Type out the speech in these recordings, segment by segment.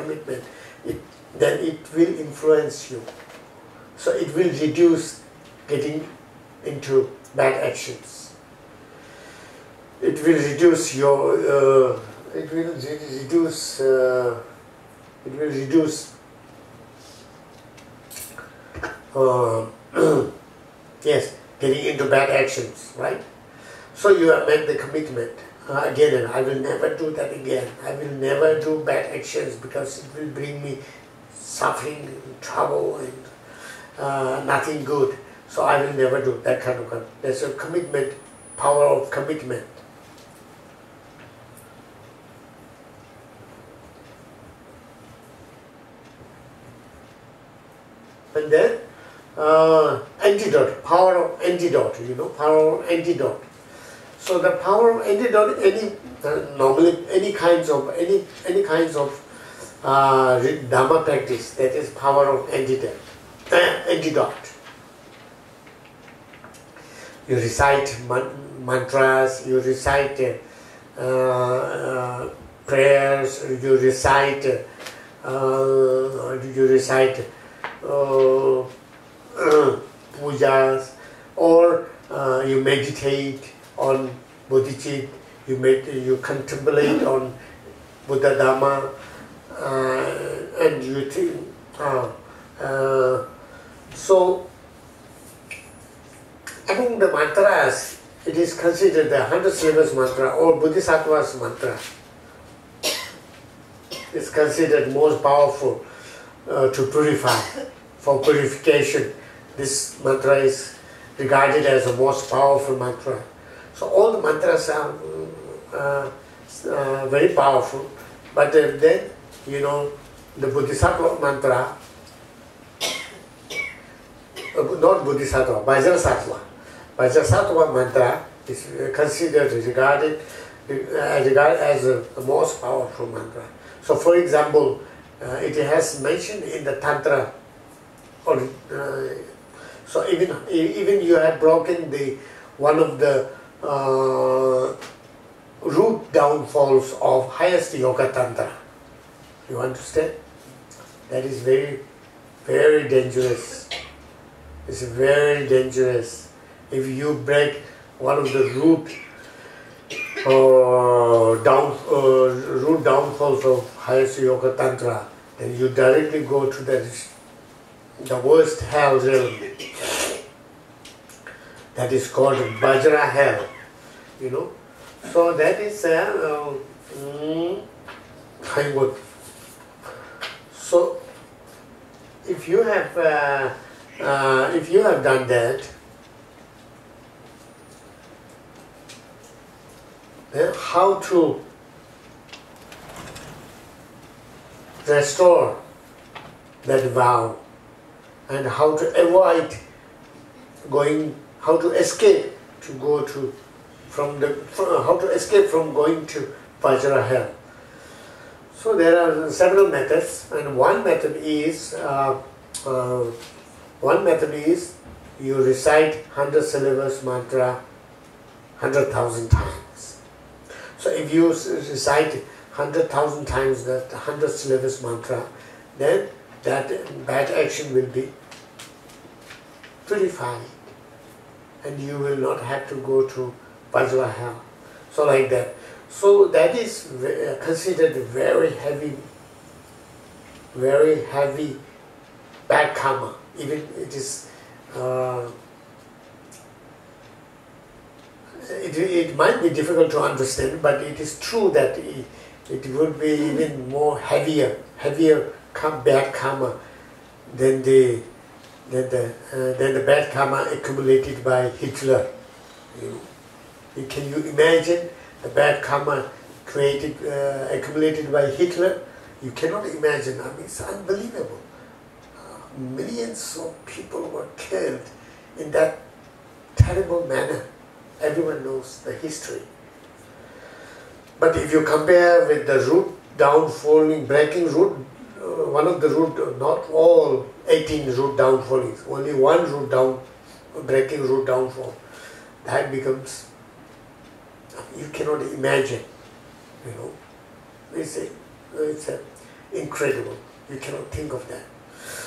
commitment, it, then it will influence you. So it will reduce getting into bad actions. It will reduce your, uh, it will reduce, uh, it will reduce, uh, yes, getting into bad actions, right? So you have made the commitment again and I will never do that again. I will never do bad actions because it will bring me suffering, and trouble and uh, nothing good. So I will never do that kind of. There's a commitment, power of commitment. And then uh, antidote, power of antidote, you know, power of antidote. So the power any uh, normally any kinds of any any kinds of uh, dharma practice that is power of antidote, uh, antidote. You recite man mantras, you recite uh, uh, prayers, you recite uh, you recite pujas, or you meditate on bodhicitta, you make you contemplate on Buddha Dhamma, uh, and you think. Uh, uh, so, among the mantras, it is considered the hundred syllables mantra or Bodhisattva's mantra. It's considered most powerful uh, to purify, for purification. This mantra is regarded as the most powerful mantra. So all the mantras are uh, uh, very powerful, but then, you know, the Bodhisattva mantra, uh, not Bodhisattva, Vajrasattva. Vajrasattva mantra is considered, regarded, uh, regarded as the most powerful mantra. So for example, uh, it has mentioned in the Tantra, or, uh, so even, even you have broken the one of the uh, root downfalls of highest yoga tantra. You understand? That is very, very dangerous. It's very dangerous. If you break one of the root uh, down uh, root downfalls of highest yoga tantra, then you directly go to the the worst hell realm that is called Vajra hell, you know. So that is uh, mm, would. So if you have uh, uh, if you have done that, then how to restore that vow and how to avoid going how to escape to go to from the from, how to escape from going to Vajra hell. So there are several methods, and one method is uh, uh, one method is you recite hundred syllables mantra hundred thousand times. So if you recite hundred thousand times that hundred syllables mantra, then that bad action will be purified and you will not have to go to Vajra. So like that. So that is considered very heavy, very heavy bad karma. Even it is, uh, it, it might be difficult to understand, but it is true that it, it would be even more heavier, heavier bad karma than the than the, uh, than the bad karma accumulated by Hitler. You, can you imagine the bad karma created, uh, accumulated by Hitler? You cannot imagine. I mean, it's unbelievable. Uh, millions of people were killed in that terrible manner. Everyone knows the history. But if you compare with the root downfalling, breaking root, uh, one of the root, not all 18 root downfallings, only one root down, breaking root downfall, that becomes, you cannot imagine, you know. It's a, it's a, incredible. You cannot think of that.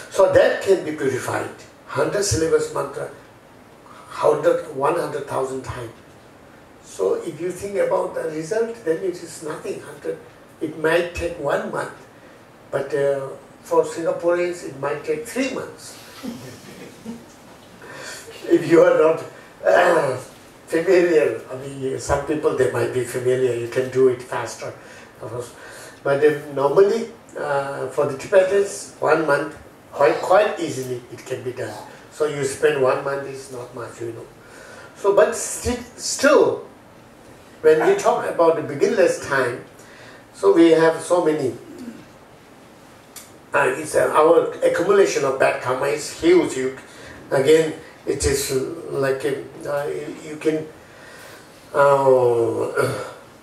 So that can be purified. 100 syllabus mantra, 100, 100,000 times. So if you think about the result, then it is nothing. 100, it might take one month, but uh, for Singaporeans, it might take three months. if you are not uh, familiar, I mean, some people they might be familiar, you can do it faster. But if normally, uh, for the Tibetans, one month, quite, quite easily it can be done. So you spend one month is not much, you know. So, but st still, when we talk about the beginnerless time, so we have so many. Uh, it's uh, our accumulation of bad karma is huge. You, again, it is like a, uh, you can. Uh,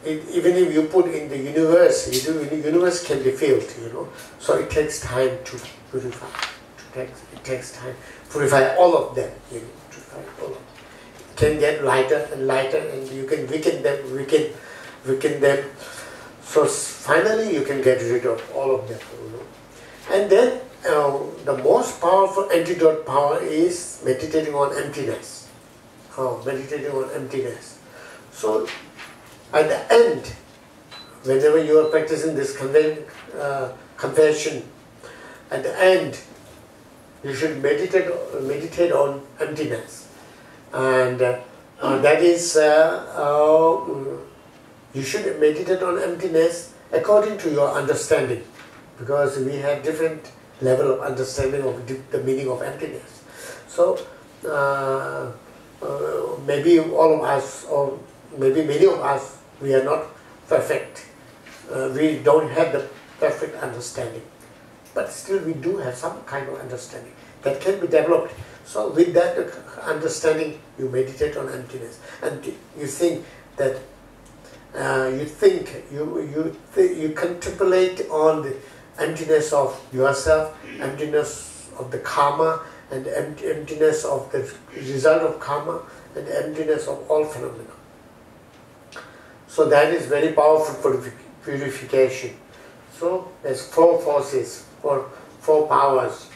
it, even if you put in the universe, the universe can be filled, you know. So it takes time to purify. It takes, it takes time purify all of them. You know, purify all of them. It can get lighter and lighter, and you can weaken them, weaken, weaken them. So finally, you can get rid of all of them. You know. And then uh, the most powerful antidote power is meditating on emptiness. Meditating on emptiness. So at the end, whenever you are practicing this uh, confession, at the end, you should meditate, meditate on emptiness. And uh, uh, that is, uh, uh, you should meditate on emptiness according to your understanding. Because we have different level of understanding of the meaning of emptiness. So, uh, maybe all of us, or maybe many of us, we are not perfect. Uh, we don't have the perfect understanding. But still we do have some kind of understanding that can be developed. So with that understanding, you meditate on emptiness. And you think that, uh, you think, you, you, th you contemplate on the emptiness of yourself, emptiness of the karma, and emptiness of the result of karma, and emptiness of all phenomena. So that is very powerful purification. So there's four forces, four, four powers.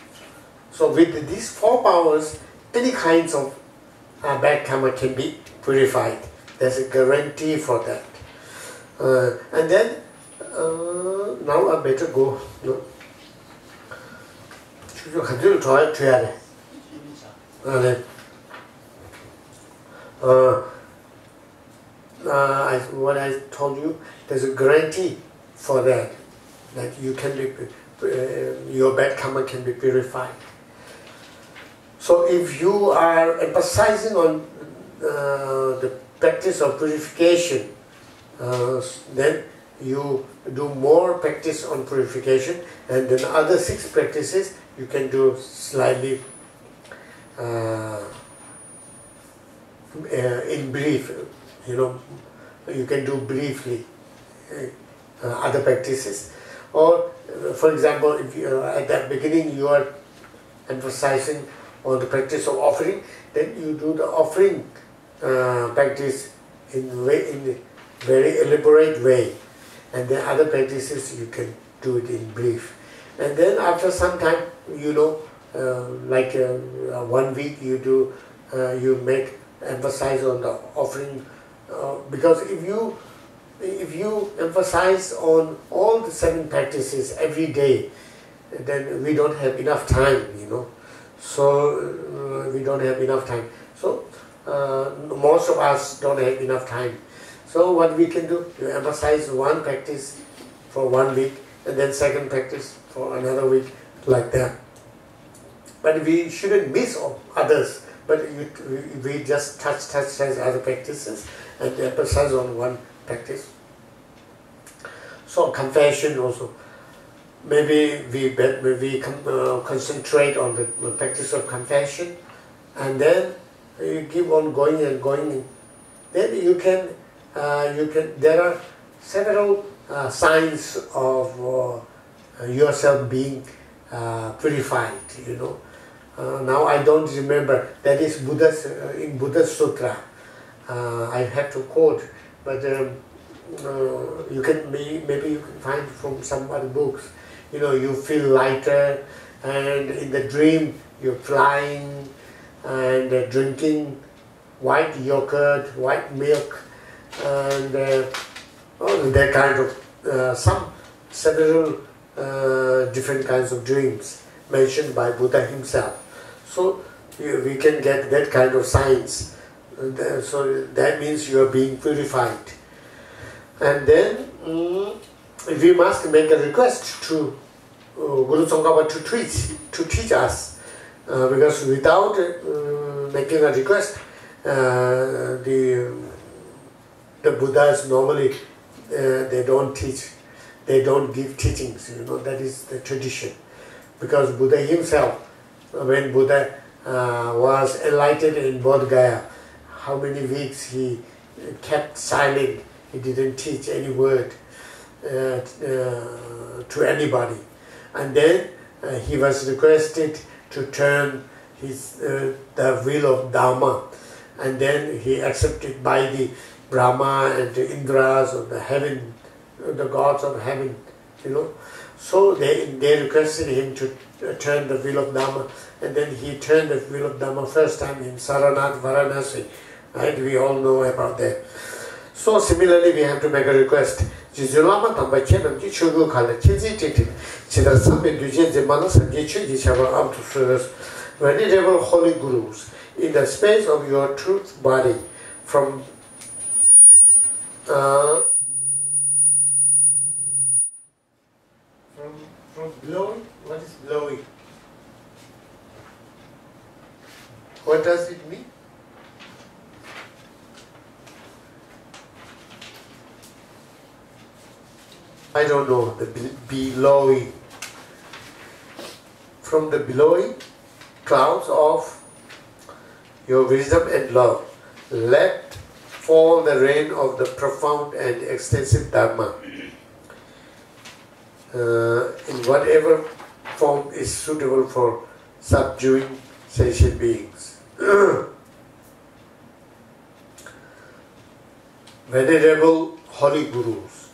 So with these four powers, any kinds of uh, bad karma can be purified. There's a guarantee for that. Uh, and then, uh, now I better go. No? Uh, uh, I, what I told you, there's a guarantee for that, that you can be, uh, your bad karma can be purified. So if you are emphasizing on uh, the practice of purification, uh, then you do more practice on purification and then other six practices you can do slightly uh, uh in brief you know, you can do briefly uh, other practices. Or, uh, for example, if you, uh, at the beginning you are emphasizing on the practice of offering, then you do the offering uh, practice in, way, in a very elaborate way. And then other practices you can do it in brief. And then after some time, you know, uh, like uh, one week you do, you make emphasize on the offering uh, because if you if you emphasize on all the seven practices every day, then we don't have enough time, you know. So uh, we don't have enough time. So uh, most of us don't have enough time. So what we can do, you emphasize one practice for one week, and then second practice for another week, like that. But we shouldn't miss others. But we just touch, touch, touch other practices and emphasize on one practice. So confession also. Maybe we we uh, concentrate on the practice of confession, and then you keep on going and going. Then you can you can. There are several uh, signs of uh, yourself being uh, purified. You know. Uh, now I don't remember. That is Buddha's in Buddha's Sutra uh, I have to quote, but um, uh, you can maybe you can find from some other books. you know, you feel lighter, and in the dream you're flying and uh, drinking white yogurt, white milk, and uh, oh, that kind of uh, some several uh, different kinds of dreams mentioned by Buddha himself. So we can get that kind of signs. So that means you are being purified. And then um, we must make a request to uh, Guru Tsongkhapa to teach, to teach us. Uh, because without uh, making a request, the, the Buddhas normally uh, they don't teach, they don't give teachings, you know, that is the tradition. Because Buddha himself, when Buddha uh, was enlightened in Bodh Gaya, how many weeks he kept silent, he didn't teach any word uh, uh, to anybody. And then uh, he was requested to turn his, uh, the wheel of Dharma, and then he accepted by the Brahma and the Indras of the heaven, the gods of heaven, you know. So they, they requested him to uh, turn the wheel of Dharma, and then he turned the wheel of Dharma first time in Saranath, Varanasi. Right? We all know about that. So similarly, we have to make a request. Jizulama tamba chenam ki chugu khala chizi titi chidar sambe duje zimana samje chuji chaba amtu suras venerable holy gurus in the space of your truth body from uh, from from blowing? What is blowing? What does it mean? I don't know, the billowing. From the billowing clouds of your wisdom and love, let fall the rain of the profound and extensive Dharma. Uh, in whatever form is suitable for subduing sentient beings. Venerable holy gurus,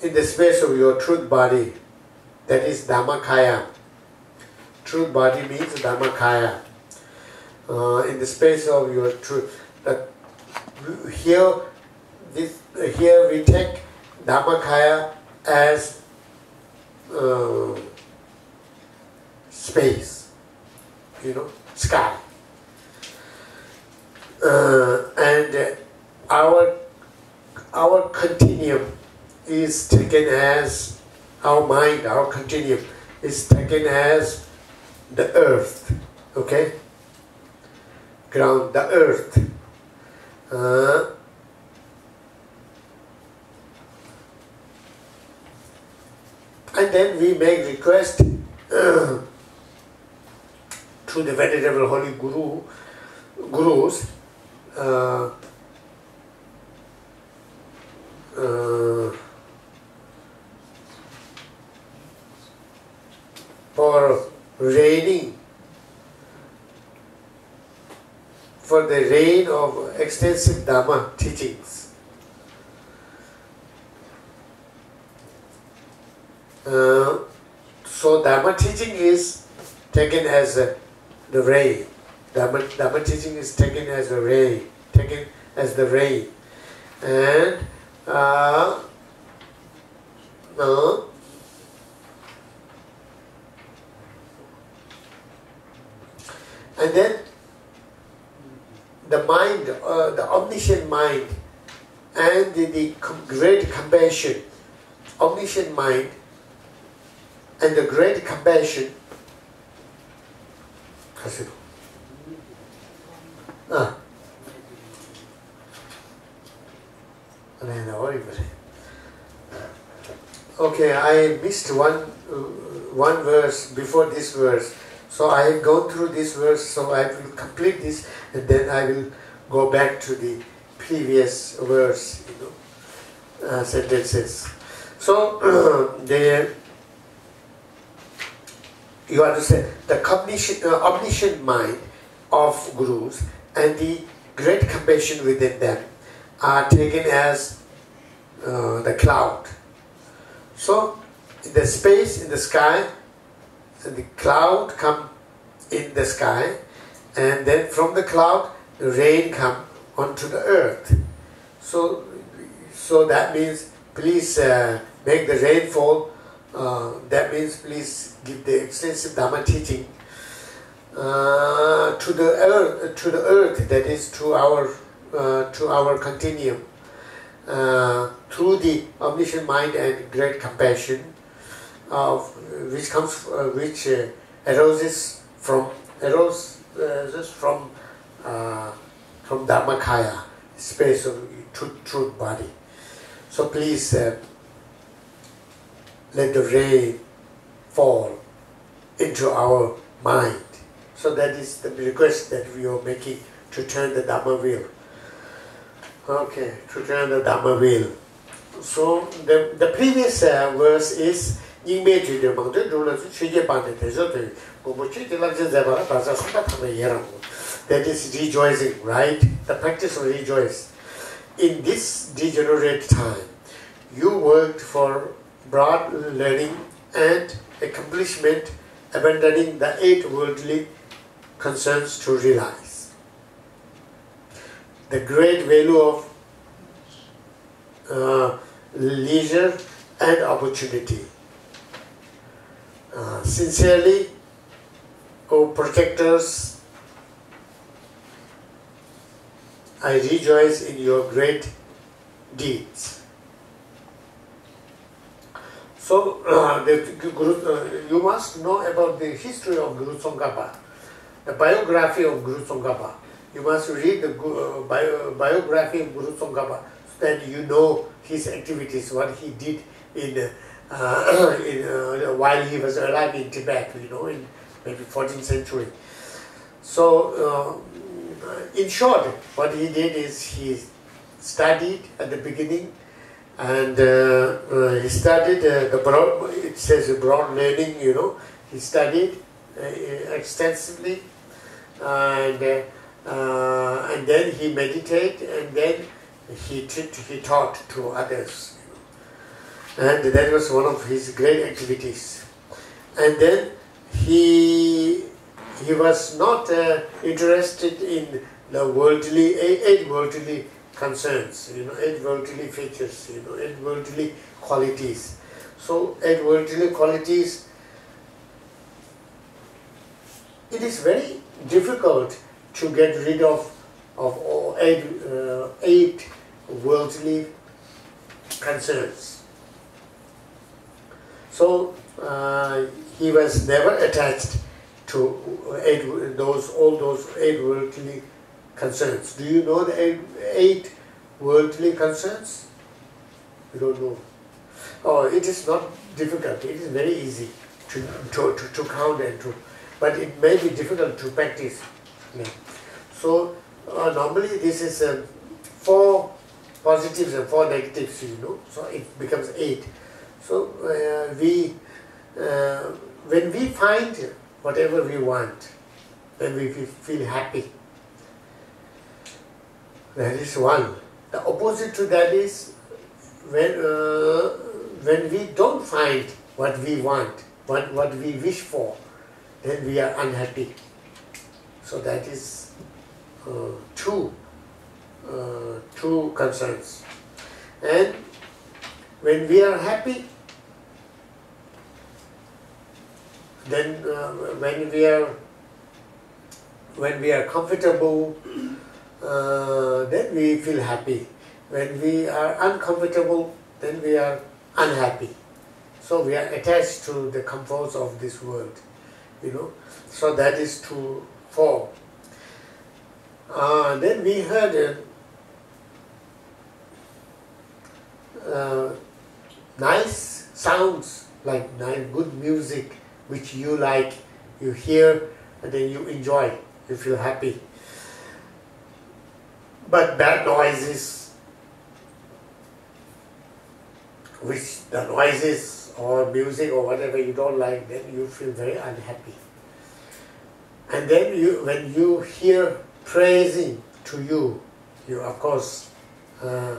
in the space of your truth body, that is Dhammakaya. Truth body means Dhammakaya. Uh, in the space of your truth, that here, this here we take Dhammakaya as uh, space, you know, sky, uh, and our our continuum is taken as our mind, our continuum is taken as the earth, okay? Ground, the earth. Uh, and then we make request to the venerable holy guru, gurus, uh, uh, for raining, for the rain of extensive Dhamma teachings. Uh, so Dhamma teaching is taken as a, the rain. Dhamma, Dhamma teaching is taken as a rain, taken as the rain. And uh, And then the mind, uh, the omniscient mind, and the, the great compassion, omniscient mind, and the great compassion. Ah. Okay, I missed one uh, one verse before this verse. So I have gone through this verse, so I will complete this and then I will go back to the previous verse, you know, uh, sentences. So uh, the you understand the omniscient, uh, omniscient mind of gurus and the great compassion within them are taken as uh, the cloud. So in the space in the sky, the cloud come in the sky, and then from the cloud the rain come onto the earth. So, so that means please uh, make the rain fall. Uh, that means please give the extensive Dharma teaching uh, to the earth, to the earth that is to our uh, to our continuum uh, through the omniscient mind and great compassion, of which comes uh, which uh, arises from Uh, arises from uh, from Dharmakaya, space of truth, truth body. So please uh, let the rain fall into our mind. So that is the request that we are making to turn the Dharma wheel. Okay, to turn the Dharma wheel. So the, the previous uh, verse is Yingme Ju De Mang De Rula Chu Ye Ban De Te Zho De Gu Bu Chu That is rejoicing, right? The practice of rejoice. In this degenerate time, you worked for broad learning and accomplishment, abandoning the eight worldly concerns to realize the great value of uh, leisure and opportunity. Uh, sincerely, O protectors, I rejoice in your great deeds. So, uh, the, Guru, uh, you must know about the history of Guru Tsongkhapa the biography of Guru Tsongkhapa. You must read the uh, bio, biography of Guru Tsongkhapa so that you know his activities, what he did in, uh, in uh, while he was alive in Tibet, you know, in maybe 14th century. So, uh, in short, what he did is he studied at the beginning and uh, uh, he studied the broad, it says broad learning, you know, he studied extensively and uh, and then he meditate and then he he taught to others. And that was one of his great activities. And then he he was not uh, interested in the worldly eight worldly concerns you know eight worldly features you know eight worldly qualities so eight worldly qualities it is very difficult to get rid of of eight, uh, eight worldly concerns. So uh, he was never attached to eight, those all those eight worldly concerns. Do you know the eight, eight worldly concerns? You don't know. Oh, it is not difficult. It is very easy to, to, to, to count and to but it may be difficult to practice. So uh, normally this is uh, four positives and four negatives, you know, so it becomes eight. So uh, we, uh, when we find whatever we want, then we feel happy. That is one. The opposite to that is when, uh, when we don't find what we want, what, what we wish for, then we are unhappy. So that is uh, two, uh, two concerns. And when we are happy, then uh, when we are when we are comfortable, uh, then we feel happy. When we are uncomfortable, then we are unhappy. So we are attached to the comforts of this world you know. So that is to form. Uh, then we heard uh, uh, nice sounds, like nice, good music, which you like, you hear, and then you enjoy, you feel happy. But bad noises, which the noises or music or whatever you don't like, then you feel very unhappy. And then you, when you hear praising to you, you of course uh,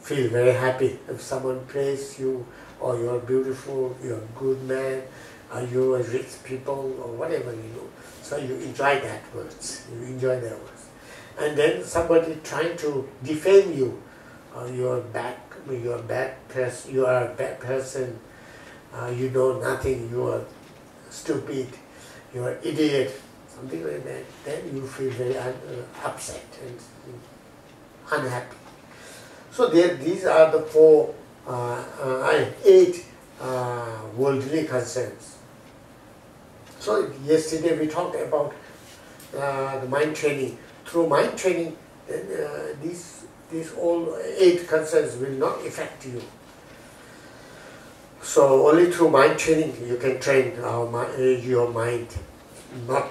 feel very happy. If someone praises you or you're beautiful, you're a good man, are you a rich people, or whatever, you know. So you enjoy that words, you enjoy that words. And then somebody trying to defame you, uh, you're bad, you're bad person, you are a bad person, uh, you know nothing, you are stupid, you are idiot, something like that, then you feel very un, uh, upset and unhappy. So there, these are the four, uh, uh, eight uh, worldly concerns. So yesterday we talked about uh, the mind training. Through mind training, uh, these these all eight concerns will not affect you. So only through mind training you can train our, uh, your mind, not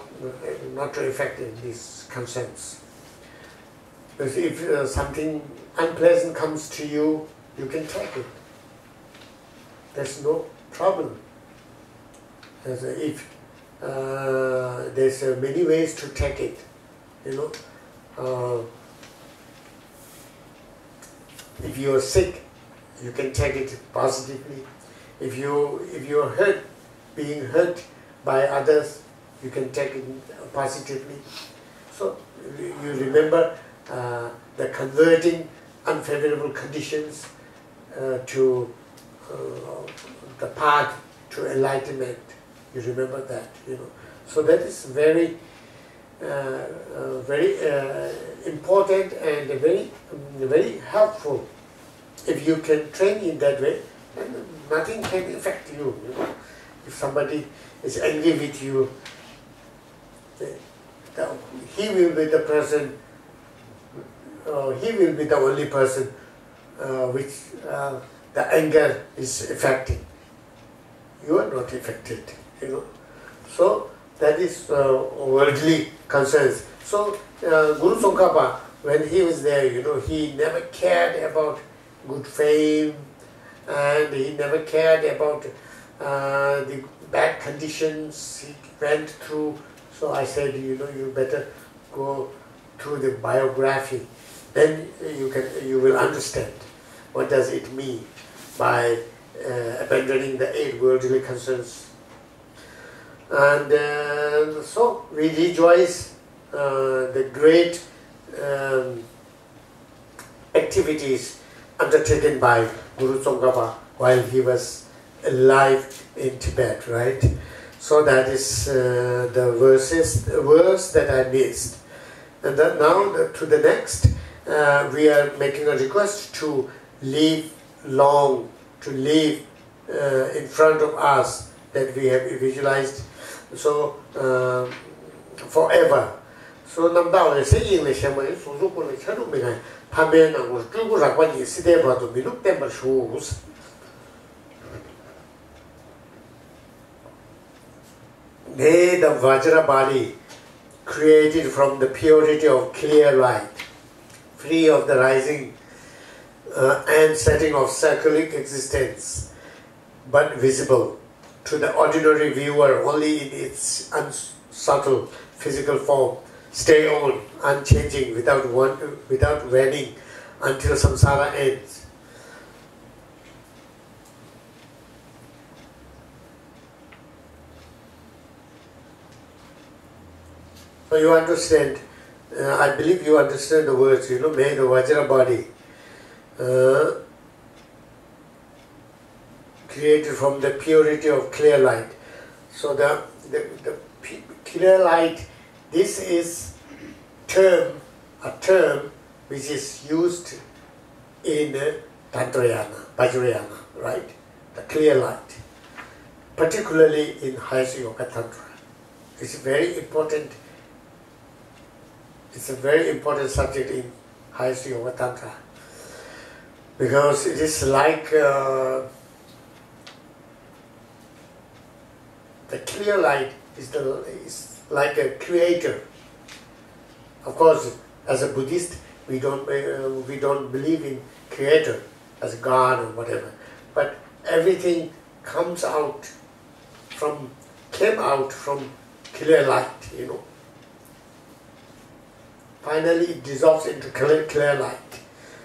not to affect these concerns. Because if uh, something unpleasant comes to you, you can take it. There's no problem. There's if uh, there's uh, many ways to take it, you know. Uh, if you're sick, you can take it positively. If you if you're hurt, being hurt by others, you can take it positively. So you remember uh, the converting unfavorable conditions uh, to uh, the path to enlightenment. You remember that, you know. So that is very, uh, uh, very uh, important and very, um, very helpful. If you can train in that way, nothing can affect you. you know. If somebody is angry with you, he will be the person uh, he will be the only person uh, which uh, the anger is affecting. You are not affected, you know. So that is uh, worldly concerns. So uh, Guru Tsongkhapa, when he was there, you know, he never cared about good fame, and he never cared about uh, the bad conditions he went through. So I said, you know, you better go through the biography then you can you will understand what does it mean by uh, abandoning the eight worldly concerns. And uh, so we rejoice uh, the great um, activities undertaken by Guru Tsongkhapa while he was alive in Tibet, right? So that is uh, the verses, the verse that I missed. And that now to the next, uh, we are making a request to live long, to live uh, in front of us that we have visualized so uh, forever. So nam dao le se yin le shen ma yin su su ku le chen mi pan na wu zhu gu ra yi si de ba du mi lu ten ba shu wu si. May the Vajra body created from the purity of clear light free of the rising uh, and setting of circling existence, but visible to the ordinary viewer only in its unsubtle physical form, stay on, unchanging, without, one, without waning until samsara ends. So you understand uh, I believe you understand the words, you know, may the Vajra body uh, created from the purity of clear light. So the, the, the clear light, this is term, a term which is used in uh, Tantrayana, Vajrayana, right? The clear light, particularly in Highest Yoga Tantra. It's very important it's a very important subject in Highest Yoga Tantra because it is like uh, the clear light is, the, is like a creator. Of course, as a Buddhist, we don't uh, we don't believe in creator as God or whatever, but everything comes out from came out from clear light, you know finally it dissolves into clear, clear light.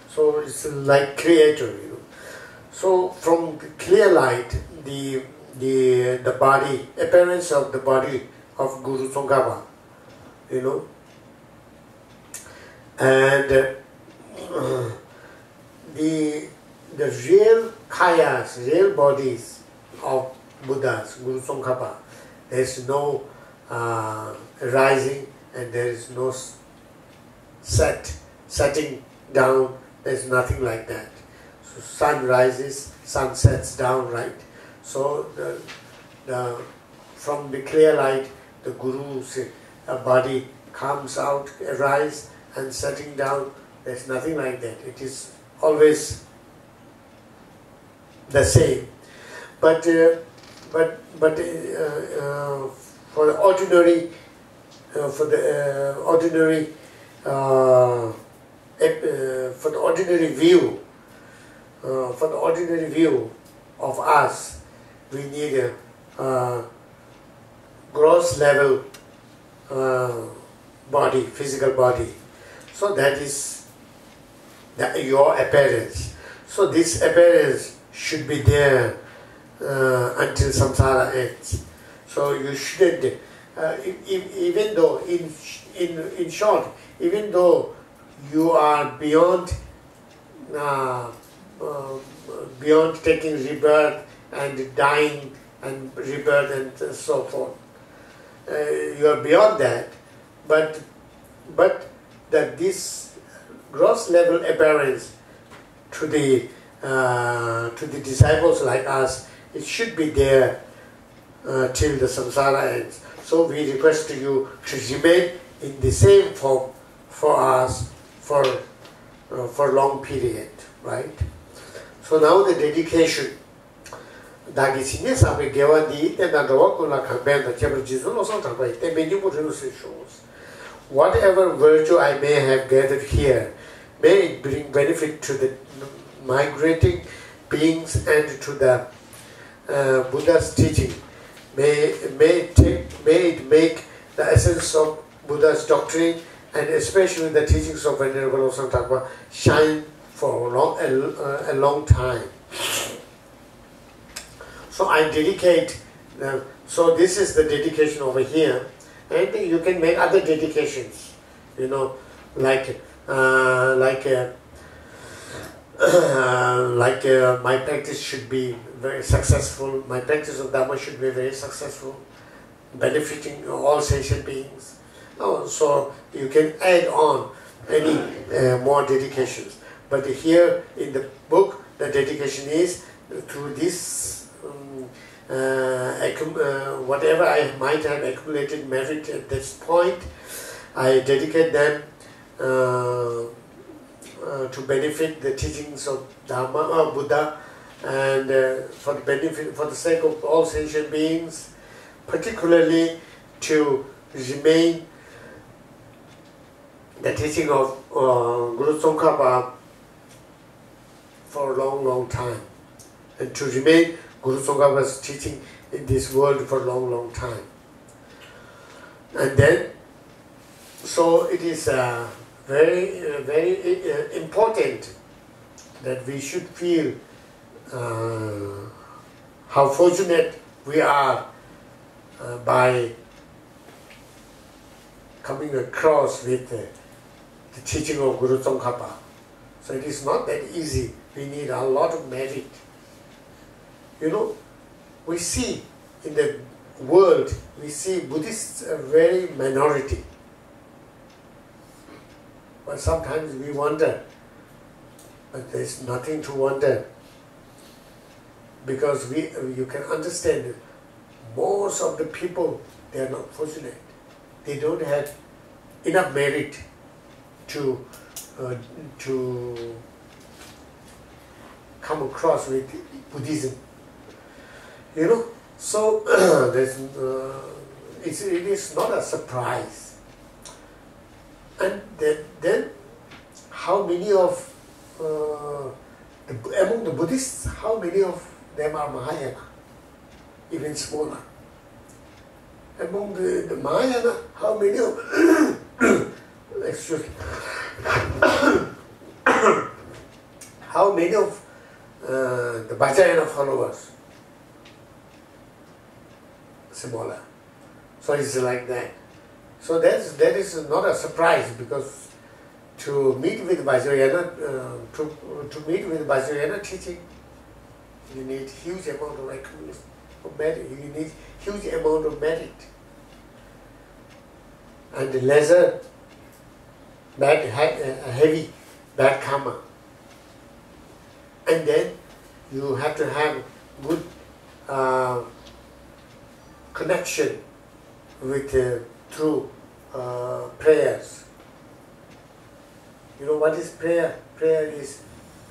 So it's like creator, you know. So from clear light, the the the body appearance of the body of Guru Tsongkhapa, you know, and uh, the the real kayas, real bodies of Buddhas, Guru Tsongkhapa, there is no uh, rising and there is no set, setting down, there is nothing like that. So sun rises, sun sets down, right? So the, the, from the clear light, the Guru's body comes out, arise and setting down. There's nothing like that. It is always the same. But uh, but but uh, uh, for the ordinary uh, for the uh, ordinary uh, for the ordinary view for the ordinary view of us, we need a gross level body, physical body. So that is the, your appearance. So this appearance should be there uh, until samsara ends. So you shouldn't, uh, even though, in, in, in short, even though you are beyond uh, uh, beyond taking rebirth and dying and rebirth and so forth. Uh, you are beyond that, but but that this gross level appearance to the uh, to the disciples like us, it should be there uh, till the samsara ends. So we request to you to remain in the same form for us for uh, for long period, right? So now the dedication. Dāngi sāpi dī kāngbēn dā lō sāng mū rīnu sī shūs. Whatever virtue I may have gathered here, may it bring benefit to the migrating beings and to the uh, Buddha's teaching. May, may, it take, may it make the essence of Buddha's doctrine and especially the teachings of Venerable Losang Thakpa shine for a long, a, a long time. So I dedicate, uh, so this is the dedication over here, and you can make other dedications, you know, like, uh, like uh, like uh, my practice should be very successful, my practice of Dharma should be very successful, benefiting all sentient beings. Oh, so you can add on any uh, more dedications. But here in the book, the dedication is through this, whatever I might have accumulated merit at this point, I dedicate them uh, uh, to benefit the teachings of Dharma, uh, Buddha, and uh, for the benefit, for the sake of all sentient beings, particularly to remain the teaching of uh, Guru Tsongkhapa for a long, long time, and to remain Guru Tsongkhapa's teaching in this world for a long, long time. And then, so it is uh, very, uh, very uh, important that we should feel uh, how fortunate we are uh, by coming across with the teaching of Guru Tsongkhapa. So it is not that easy. We need a lot of merit. You know, we see in the world, we see Buddhists a very minority. But sometimes we wonder, but there's nothing to wonder because we, you can understand most of the people, they are not fortunate. They don't have enough merit to, uh, to come across with Buddhism. You know, so there's, uh, it's, it is not a surprise and then, then how many of, uh, the, among the Buddhists, how many of them are Mahayana? Even smaller. Among the, the Mahayana, how many of, excuse me, how many of uh, the Vajrayana followers smaller. So it's like that. So that's, that is not a surprise because to meet with Vajrayana, uh, to, to meet with Vajrayana teaching, you need huge amount of of merit. You need huge amount of merit. And lesser, bad, uh, heavy, bad karma. And then you have to have good uh, connection with uh, through uh, prayers. You know what is prayer? Prayer is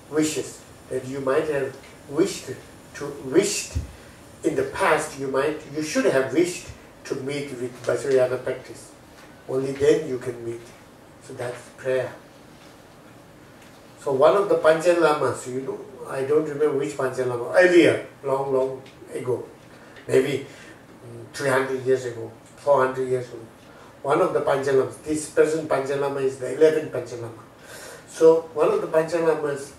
wishes that you might have wished to wished in the past. You might you should have wished to meet with Vajrayana practice. Only then you can meet. So that's prayer. So one of the Panchen Lamas, you know, I don't remember which Panchen Lama, earlier, long, long ago, maybe 300 years ago, 400 years ago. One of the Panchen Lamas, this present Panchen Lama is the 11th Panchen Lama. So one of the Panchen Lamas,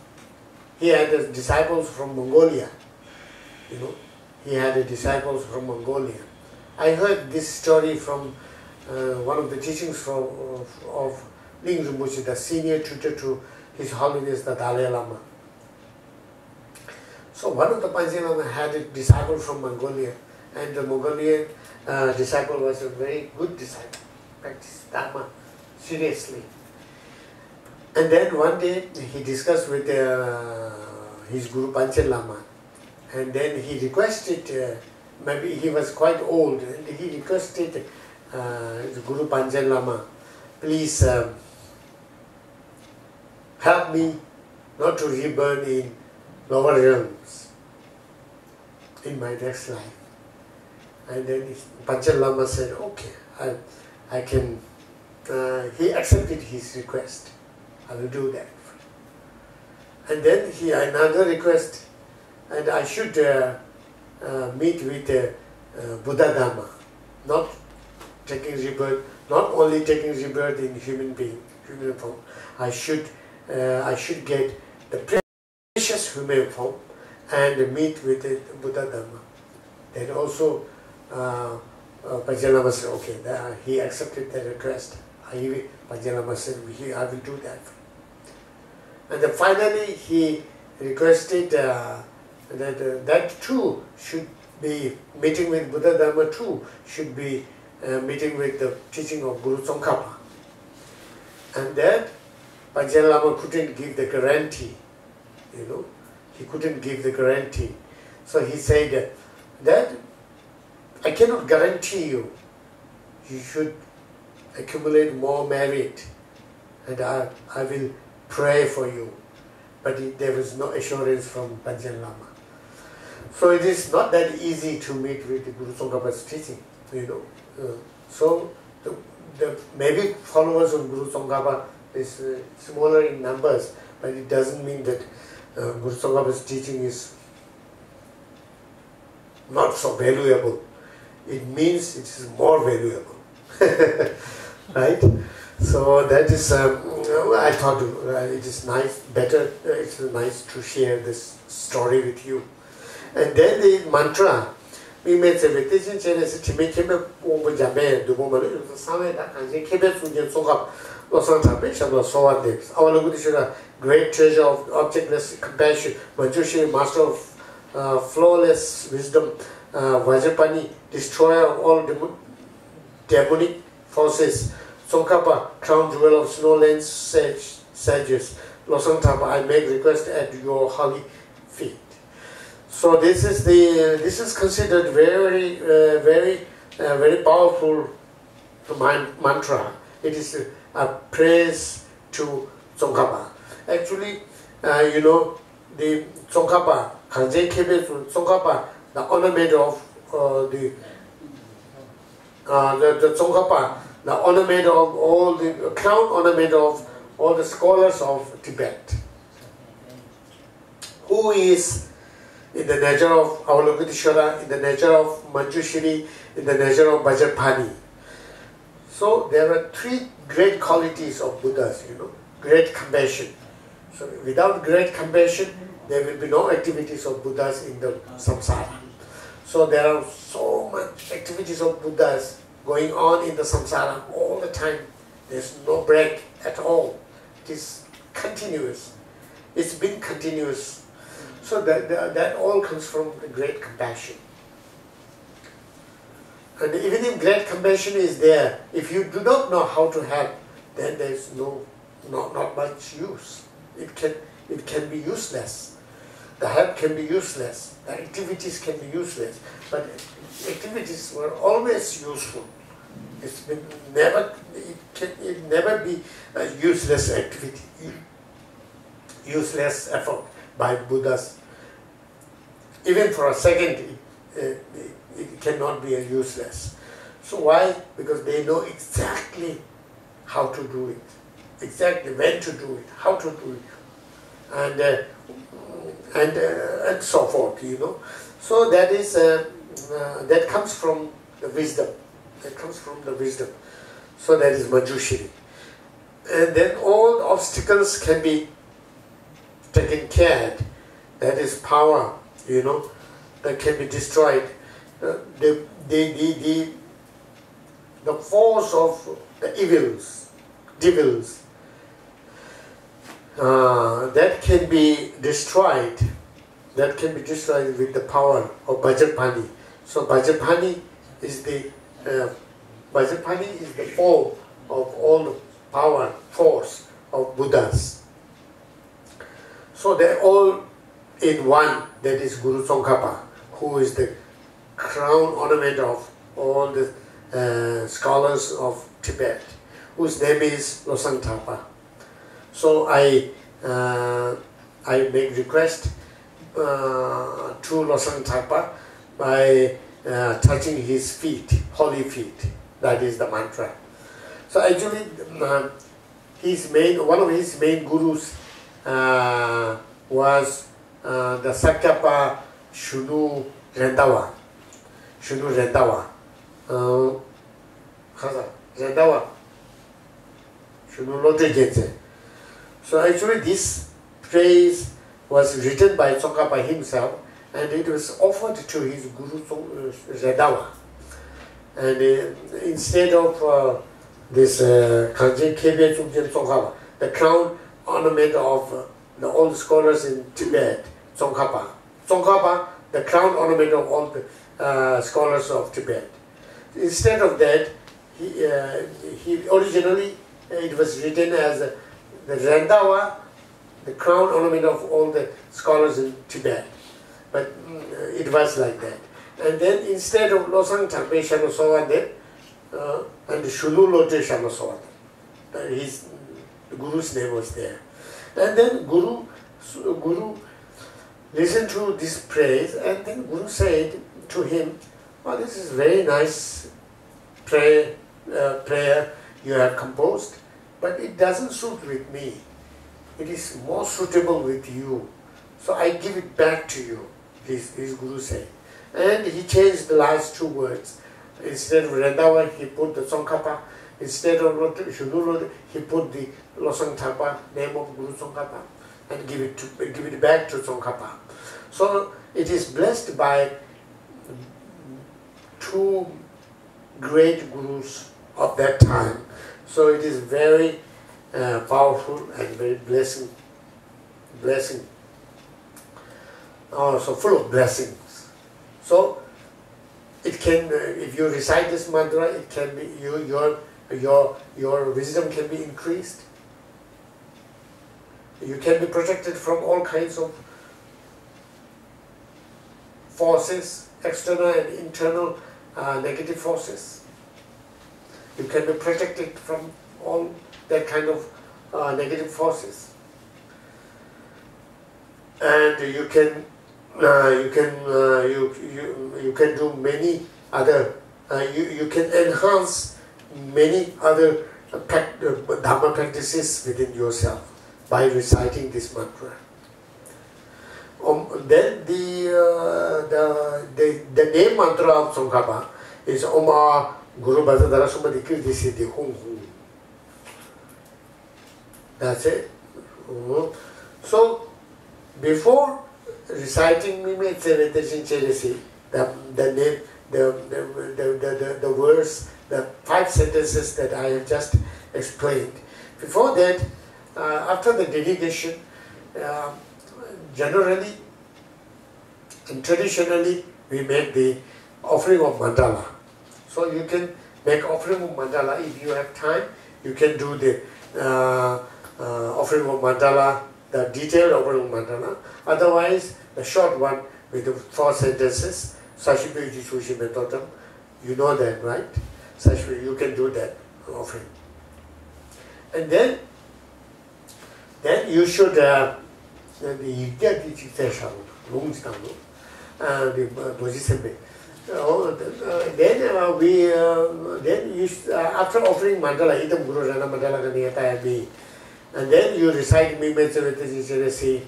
he had disciples from Mongolia, you know, he had a disciples from Mongolia. I heard this story from uh, one of the teachings from, of, of Ling Rinpoche, the senior tutor to His Holiness the Dalai Lama. So one of the Panchen had a disciple from Mongolia, and the Mongolian uh, disciple was a very good disciple, practiced Dharma seriously. And then one day he discussed with uh, his Guru Panchen Lama, and then he requested, uh, maybe he was quite old, and he requested uh, Guru Panchen Lama, please um, help me not to reburn in lower realms in my next life. And then Panchen Lama said, okay, I, I can, uh, he accepted his request. I will do that. And then he had another request, and I should uh, uh, meet with uh, uh Buddha Dhamma, not taking rebirth, not only taking rebirth in human being, human form. I should, uh, I should get the precious human form and meet with Buddha Dhamma. Then also, uh, uh, Panchen Lama said, okay, he accepted the request. I, said, I will do that. And then finally, he requested uh, that uh, that too should be meeting with Buddha Dhamma too should be uh, meeting with the teaching of Guru Tsongkhapa. And that Panchen Lama couldn't give the guarantee you know, he couldn't give the guarantee. So he said that I cannot guarantee you, you should accumulate more merit and I, I will pray for you. But it, there was no assurance from Panchen Lama. So it is not that easy to meet with Guru Tsongkhapa's teaching, you know. Uh, so the, the maybe followers of Guru Tsongkhapa is uh, smaller in numbers, but it doesn't mean that uh, Guru Tsongkhapa's teaching is not so valuable. It means it is more valuable. right? So that is, um, I thought uh, it is nice, better, uh, it's nice to share this story with you. And then the mantra, we made a meditation channel, to make him a over Jabe, the woman, Same, that can say, Kebe Sunjan Songkap, Losang Tabe, Shabla Sowan Devis. Our Lugudishura great treasure of objectless compassion, Manjushri, master of uh, flawless wisdom, uh, Vajrapani, destroyer of all demonic forces, Tsongkhapa, crown jewel of snowlands sage, sages, Losang Tapa, I make request at your holy feet. So this is the this is considered very uh, very uh, very powerful mantra. It is a praise to Tsongkhapa actually, uh, you know, the Tsongkhapa, Kanzen Kebesu, Tsongkhapa, the ornament of uh, the, uh, the, the Tsongkhapa, the ornament of all the crown ornament of all the scholars of Tibet. Who is in the nature of Avalokiteshvara, in the nature of Manjushri, in the nature of Vajrapani. So there are three great qualities of Buddhas, you know, great compassion. So without great compassion, there will be no activities of Buddhas in the samsara. So there are so much activities of Buddhas going on in the samsara all the time. There's no break at all. It is continuous. It's been continuous. So that, that, that all comes from the great compassion. And even if great compassion is there, if you do not know how to help, then there is no, not, not much use. It can, it can be useless. The help can be useless. The activities can be useless. But activities were always useful. It's been never, it can it never be a useless activity, useless effort by Buddhas. Even for a second, it, it, it cannot be a useless. So why? Because they know exactly how to do it, exactly when to do it, how to do it, and uh, and uh, and so forth. You know, so that is uh, uh that comes from the wisdom. That comes from the wisdom. So that is Manjushri. And then all obstacles can be taken care of. That is power, you know, that can be destroyed. Uh, the, the, the, the, the force of the evils, devils, uh, that can be destroyed. That can be destroyed with the power of Vajrapani. So Vajrapani is the uh, is the form of all the power, force of Buddhas. So they're all in one, that is Guru Tsongkhapa, who is the crown ornament of all the uh, scholars of Tibet, whose name is Losang Thapa. So I, uh, I make request uh, to Losang Thapa by uh, touching his feet, holy feet. That is the mantra. So actually, uh, his main one of his main gurus uh, was uh, the Sakyapa Shunu Rendawa. Shunu Rendawa. Uh, Rendawa. Shunu Lote So actually, this phrase was written by Tsongkhapa himself and it was offered to his Guru Rendawa. And uh, instead of uh, this uh, Kanjin Kebe Tsongkhapa, the crown ornament of uh, the old scholars in Tibet, Tsongkhapa. Tsongkhapa, the crown ornament of all the uh, scholars of Tibet. Instead of that, he, uh, he originally it was written as the Rendawa, the crown ornament of all the scholars in Tibet. But mm, it was like that. And then instead of Losang Tangpe Shanosawade, uh, and Shulu Lote Shanosawade, uh, his Guru's name was there. And then Guru, Guru listened to this praise, and then Guru said to him, oh, this is very nice prayer, uh, prayer you have composed, but it doesn't suit with me. It is more suitable with you. So I give it back to you this, his guru said. And he changed the last two words. Instead of Rendawa, he put the Tsongkhapa. Instead of Shunulu, he put the Losang Thapa, name of Guru Tsongkhapa, and give it, to, give it back to Tsongkhapa. So it is blessed by two great gurus of that time. So it is very uh, powerful and very blessing, blessing also full of blessings. So it can, uh, if you recite this mantra, it can be you, your your your wisdom can be increased. You can be protected from all kinds of forces, external and internal uh, negative forces. You can be protected from all that kind of uh, negative forces. And you can uh, you can uh, you, you you can do many other uh, you you can enhance many other uh, dharma practices within yourself by reciting this mantra. Um, then the, uh, the the the name mantra of Tsongkhapa is Guru Kirti Siddhi Hum Hum. That's it. Mm -hmm. So before reciting Mime Tsevetashin Cheresi, the, the name, the, the, the, the, verse, the five sentences that I have just explained. Before that, uh, after the dedication, uh, generally and traditionally we make the offering of mandala. So you can make offering of mandala if you have time. You can do the uh, uh, offering of mandala, the detailed offering of mandala. Otherwise, the short one with the four sentences, Sashipi Jisushi Metotam, you know that, right? Sashipi, you can do that offering. And then, then you should, uh, the Yigya Dichi Tesharu, Lungstanu, uh, the Bojisembe. Oh, then uh, we uh, then you uh, after offering mandala, itam guru rana mandala ka niyata be, and then you recite mime chavetasi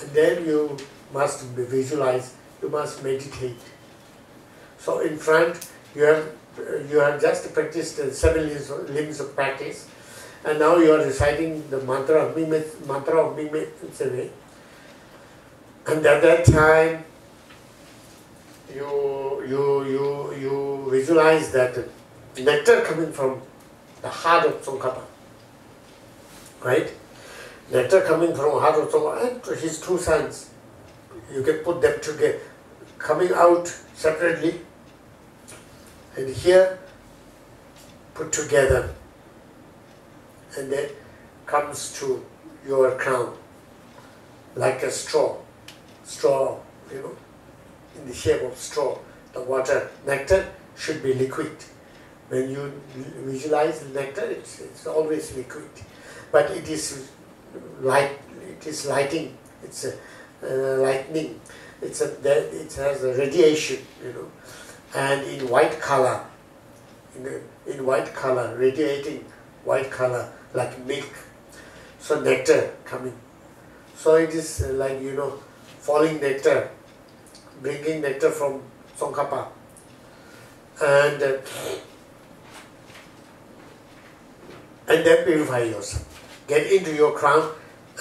and then you must visualize, you must meditate. So in front, you have you have just practiced the seven limbs, of practice, and now you are reciting the mantra of mime mantra of mime and at that time you, you, you, you visualize that nectar coming from the heart of Tsongkhapa. Right? Nectar coming from heart of Tsongkhapa and his two sons. You can put them together, coming out separately. And here, put together. And then comes to your crown, like a straw. Straw, you know in the shape of straw. The water nectar should be liquid. When you visualize nectar, it's, it's always liquid. But it is light, it is lighting, it's a, uh, lightning, it's a, it has a radiation, you know, and in white color, in, in white color, radiating white color like milk. So nectar coming. So it is like, you know, falling nectar bringing nectar from Tsongkhapa. And, uh, and then purify yourself. Get into your crown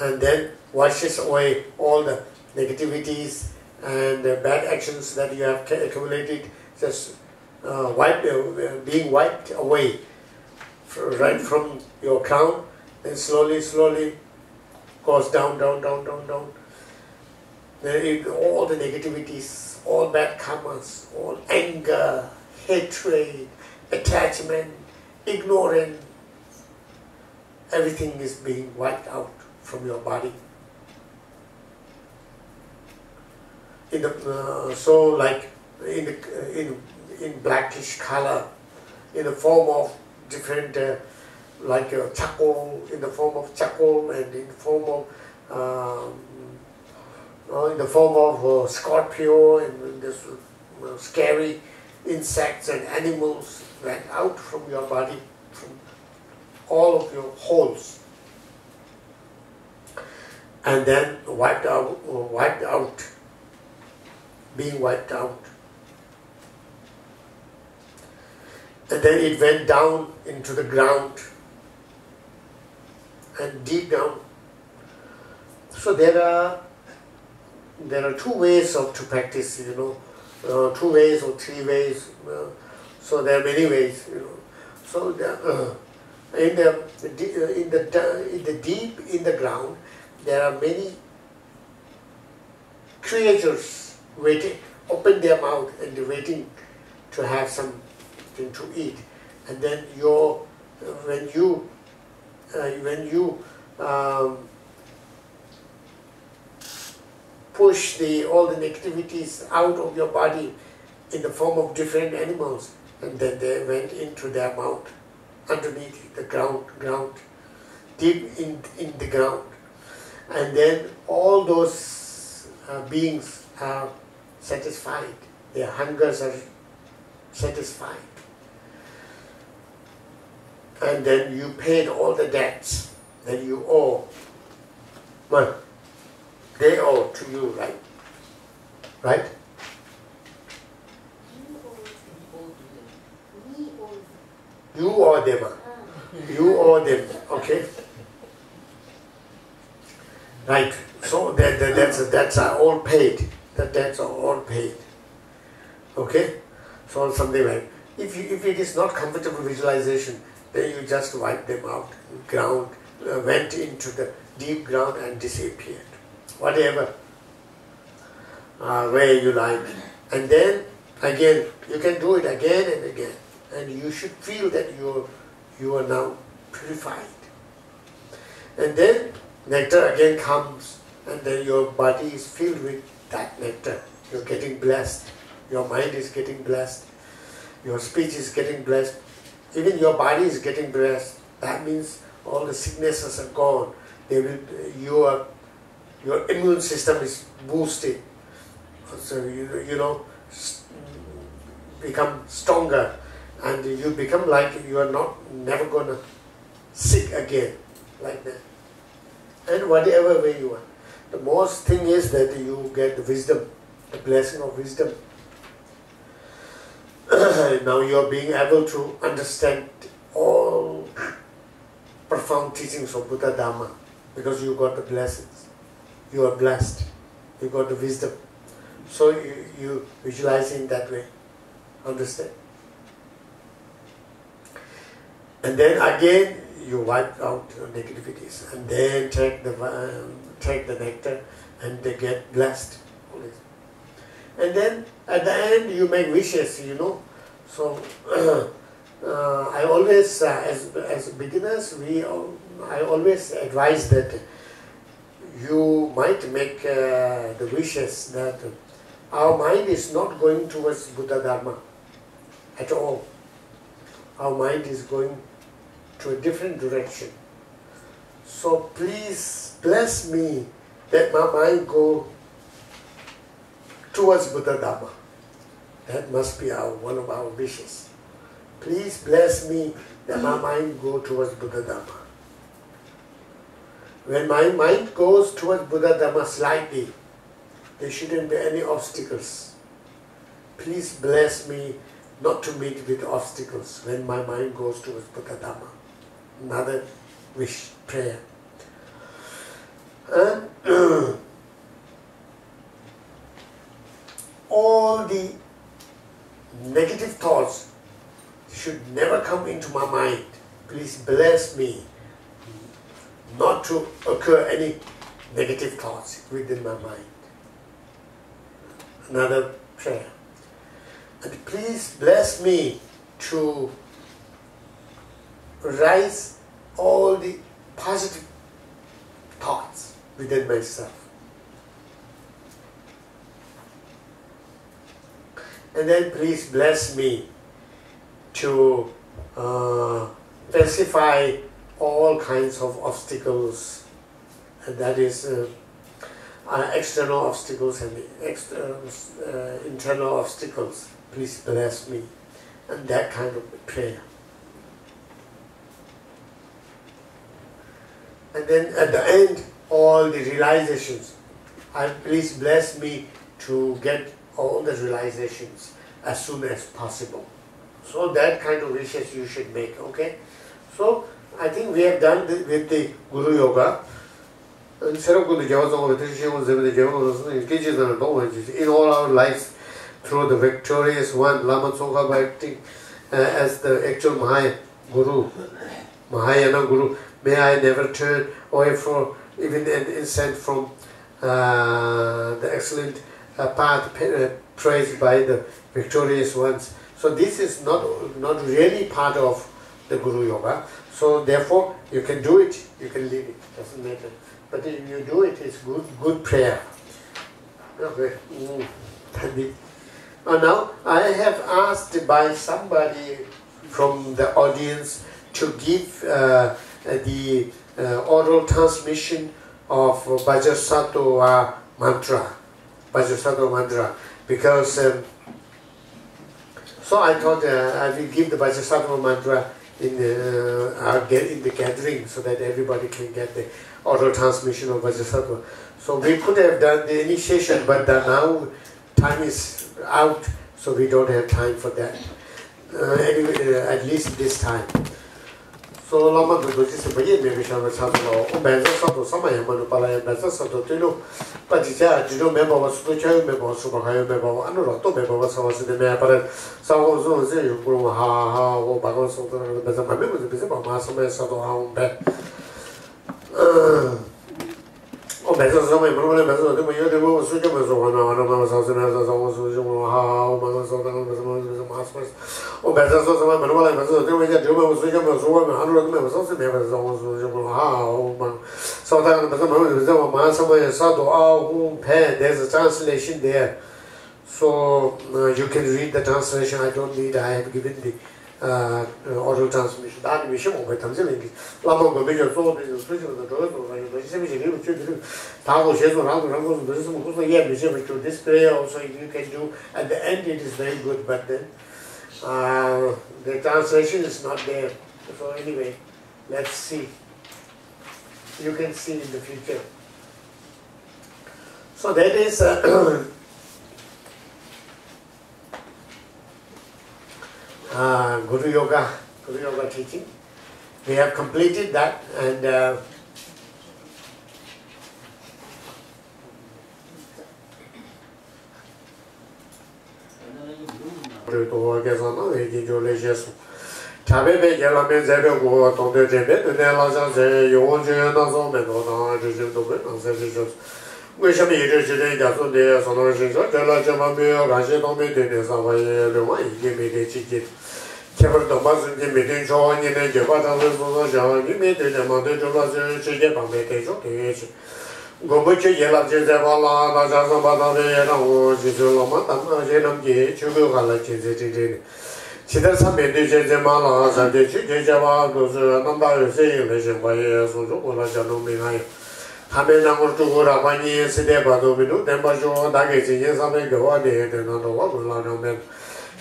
and then washes away all the negativities and uh, bad actions that you have accumulated, just uh, wiped, uh, being wiped away right from your crown, and slowly, slowly goes down, down, down, down, down, all the negativities, all bad karmas, all anger, hatred, attachment, ignorance, everything is being wiped out from your body. In the uh, so like in the, in in blackish color, in the form of different uh, like uh, charcoal, in the form of charcoal and in the form of um, uh, in the form of uh, scorpio and this uh, scary insects and animals went out from your body, from all of your holes, and then wiped out, wiped out, being wiped out. And then it went down into the ground and deep down. So there are there are two ways of to practice, you know, uh, two ways or three ways. Uh, so there are many ways, you know. So the, uh, in the uh, in the in the deep in the ground, there are many creatures waiting, open their mouth and waiting to have something to eat, and then your when you uh, when you um, push the, all the negativities out of your body in the form of different animals. And then they went into their mouth, underneath the ground, ground, deep in, in the ground. And then all those uh, beings are satisfied. Their hungers are satisfied. And then you paid all the debts that you owe. Well, they owe to you, right? Right? You owe them. You owe them, okay? Right. So that, that that's that's all paid. That that's all paid. Okay. So something like if you, if it is not comfortable visualization, then you just wipe them out. Ground uh, went into the deep ground and disappeared. Whatever uh, way you like, and then again you can do it again and again, and you should feel that you you are now purified. And then nectar again comes, and then your body is filled with that nectar. You're getting blessed. Your mind is getting blessed. Your speech is getting blessed. Even your body is getting blessed. That means all the sicknesses are gone. They will, your, your immune system is boosted. So you, you know, become stronger and you become like you are not never gonna sick again like that. And whatever way you are. The most thing is that you get the wisdom the blessing of wisdom. Now you are being able to understand all profound teachings of Buddha Dharma because you got the blessings you are blessed. You got the wisdom. So you, you visualize in that way. Understand? And then again you wipe out negativities and then take the um, take the nectar and they get blessed. And then at the end you make wishes, you know. So uh, I always, uh, as as beginners, we I always advise that you might make uh, the wishes that our mind is not going towards Buddha Dharma at all. Our mind is going to a different direction. So please bless me that my mind go towards Buddha Dharma. That must be our, one of our wishes. Please bless me that my mind go towards Buddha Dharma. When my mind goes towards Buddha Dharma slightly, there shouldn't be any obstacles. Please bless me not to meet with obstacles when my mind goes towards Buddha Dhamma. another wish, prayer. Uh, and all the negative thoughts should never come into my mind. Please bless me not to occur any negative thoughts within my mind. Another prayer. And please bless me to rise all the positive thoughts within myself. And then please bless me to uh, pacify all kinds of obstacles, and that is uh, uh, external obstacles and external, uh, internal obstacles. Please bless me, and that kind of prayer. And then at the end, all the realizations. And please bless me to get all the realizations as soon as possible. So that kind of wishes you should make, okay? So I think we have done with the Guru Yoga. In all our lives, through the victorious one, Lama Tsongkhapa acting uh, as the actual Mahaya Guru, Mahayana Guru, May I never turn away from even an instant from uh, the excellent uh, path uh, praised by the victorious ones. So this is not not really part of the Guru Yoga. So therefore, you can do it, you can leave it, doesn't matter. But if you do it, it's good good prayer. Okay. Mm. Uh, now I have asked by somebody from the audience to give. Uh, the uh, oral transmission of Vajrasattva mantra, Vajrasattva mantra, because um, so I thought uh, I will give the Vajrasattva mantra in the, uh, in the gathering so that everybody can get the oral transmission of Vajrasattva. So we could have done the initiation, but now time is out, so we don't have time for that. Uh, anyway, uh, at least this time. so lama tu doji se pa ye mebi shana chanso la o benza sato sama yama no pala ya benza sato tu ilo pa jicha jido meba wa suto chayo meba wa suba kayo meba wa anu rato meba wa sawa se de mea pala sago zo zi yu kuru ha ha o bago sato na kada benza mami muzi bizi pa maa sama ya sato ha un be o benza sama yama no pala benza sato ma yo de wa suja ma zo wa na wa na ma sawa se mea sato ha ha o bago sato na kada benza mami muzi bizi maa sama ya 我白色说什么门外来门是认为在九百五十九百五十万门，很多人买不上是没本事，我说就不好嘛。上台那个门是在我马什么啥都啊五拍，但是 translation there。So uh, you can read the translation. I don't need. I have given the uh, audio transmission. The animation will be translated. Lama go mejo so the translation the drawer so you know same thing you do. Ta go she so ran ran go so this is what you have to display also you can do at the end it is very good but then uh, the translation is not there. So anyway let's see. You can see in the future. So that is uh, uh, Guru Yoga, Guru Yoga teaching. We have completed that and rū tō wā kē sā nā wē kī kio lē shē sō chā bē bē kē lā mē zē bē gu wā tōng tē tē bē tē nē lā shā zē yō wā chē nā sō mē tō nā chū chū tō bē nā sē chū chū wē shā mē yī chū chū tē kia sō tē sō nā shū chō tē lā chē mā mē yō kā shē tō mē tē tē sā wā yē rū wā yī kē mē tē chī kē kē pā tō pā sū kē mē tē chō wā nī tē kē pā tā sō sō shā wā kī mē tē tē mā tē chō pā sū chē kē pā mē tē chō tē yē chī gōmbōchē yēlāb chē zē bā lā bā chā sō bā tā rē yē rā wō chē sō lō mā tā mā chē rām kē chū kō kā lā chē zē chē chē rē chē tā sā mē tē chē zē mā lā sā tē chū kē chē bā tō sō nām bā yō sē yō lē shē bā yē sō chō kō lā chā nō mē ngā yō tā mē nā ngō chū kō rā bā nyē sē tē bā tō mē tō tēn bā shō tā kē chē yē sā mē kē wā tē yē tē nā tō wā kō lā rā mē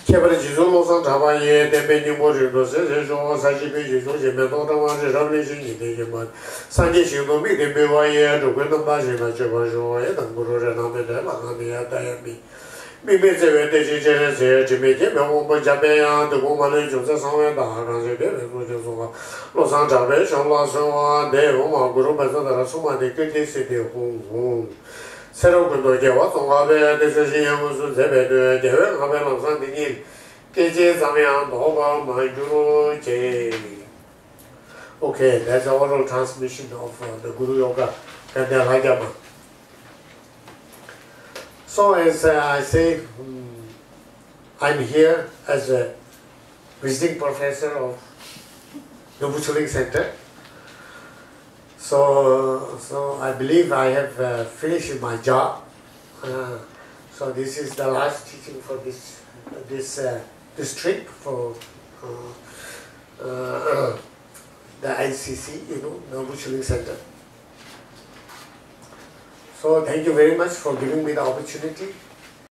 kebali jizhō lōsāng dāpa yé dēpē nyingbō rīndō sē sē shōngwa sāshī pē jizhō shē mē tōng tāngwā shē rāblē shē yī tē kē mā sāngyē shē tō mī dēpē wā yé rō kē tōng tā shē mā chē pā shōngwa yé tāng kūrō rē nā mē tē mā nā mē yā tā yā mī mī mē tsē wē tē shē chē rē sē chē mē kē mē wō mā jā pē yā tē kō mā lē chō sē sāng wē tā hā rā shē tē rē kō chē sōngwa lōsāng dā pē shōng lā shōngwa dē wō mā kūrō mā sā tā rā sō mā tē kē kē sē tē hōng hōng 새로운 것도 이제 와서 가배 대신 무슨 제배도 대회 가배 항상 되니 계제 자면 너가 많이 주로 제 Okay, that's oral transmission of uh, the Guru Yoga and the Rajama. So as uh, I say, um, I'm here as a visiting professor of Nobu Center. So, so I believe I have uh, finished my job. Uh, so this is the last teaching for this this uh, this trip for uh, uh, the ICC, you know, Norbu Center. So thank you very much for giving me the opportunity